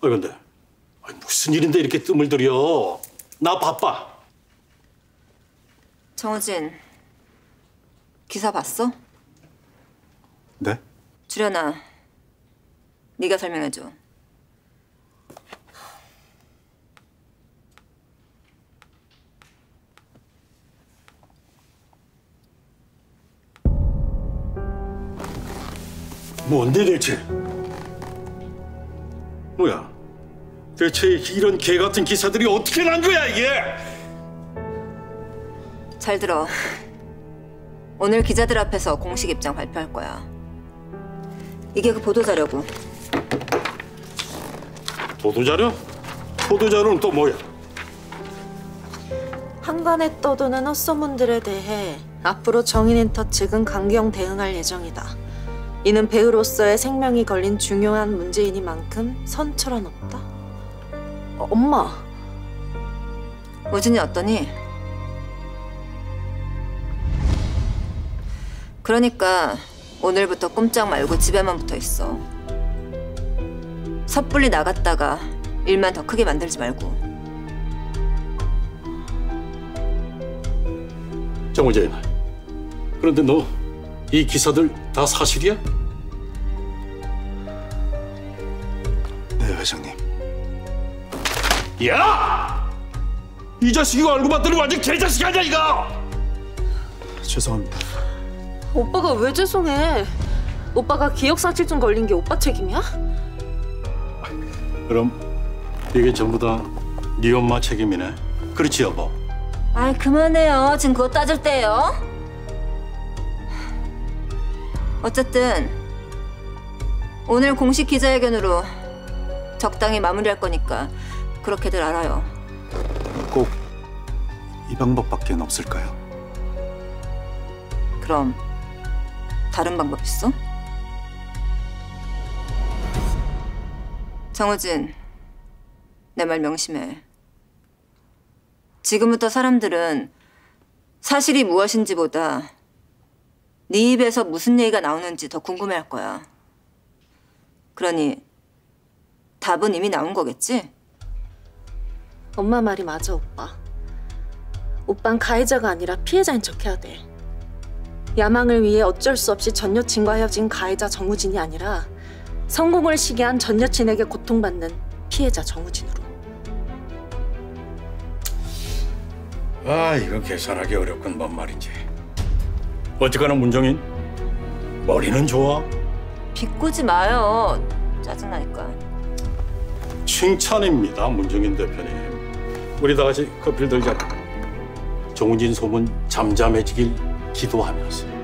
아 근데 아니, 무슨 일인데 이렇게 뜸을 들여? 나 바빠. 정우진 기사 봤어? 네? 주련아 네가 설명해줘 뭔데 대체? 뭐야? 대체 이런 개 같은 기사들이 어떻게 난 거야 이게? 잘 들어 오늘 기자들 앞에서 공식 입장 발표할 거야 이게 그 보도자료고 보도자료? 보도자료는 또 뭐야? 한간에 떠도는 헛소문들에 대해 앞으로 정인엔터 측은 강경 대응할 예정이다. 이는 배우로서의 생명이 걸린 중요한 문제이니만큼 선처럼 없다. 어, 엄마, 우진이 어떠니? 그러니까 오늘부터 꼼짝 말고 집에만 붙어 있어. 섣불리 나갔다가 일만 더 크게 만들지 말고. 정우재인. 그런데 너 이 기사들 다 사실이야? 네, 회장님. 야! 이 자식 이거 알고 봤더니 완전 개자식 아니야 이거! 죄송합니다. 오빠가 왜 죄송해? 오빠가 기억상실증 걸린 게 오빠 책임이야? 그럼 이게 전부 다 네 엄마 책임이네. 그렇지 여보? 아이 그만해요. 지금 그거 따질 때예요. 어쨌든 오늘 공식 기자회견으로 적당히 마무리할 거니까 그렇게들 알아요. 꼭 이 방법밖에 없을까요? 그럼 다른 방법 있어? 정우진, 내 말 명심해. 지금부터 사람들은 사실이 무엇인지보다 네 입에서 무슨 얘기가 나오는지 더 궁금해할 거야. 그러니 답은 이미 나온 거겠지? 엄마 말이 맞아, 오빠. 오빤 가해자가 아니라 피해자인 척해야 돼. 야망을 위해 어쩔 수 없이 전 여친과 헤어진 가해자 정우진이 아니라 성공을 시기한 전 여친에게 고통받는 피해자 정우진으로. 아 이거 계산하기 어렵군 뭔 말인지. 어쨌거나 문정인 머리는 좋아. 비꼬지 마요. 짜증나니까. 칭찬입니다 문정인 대표님. 우리 다 같이 커피를 들자. 정우진 소문 잠잠해지길 기도하면서. 자.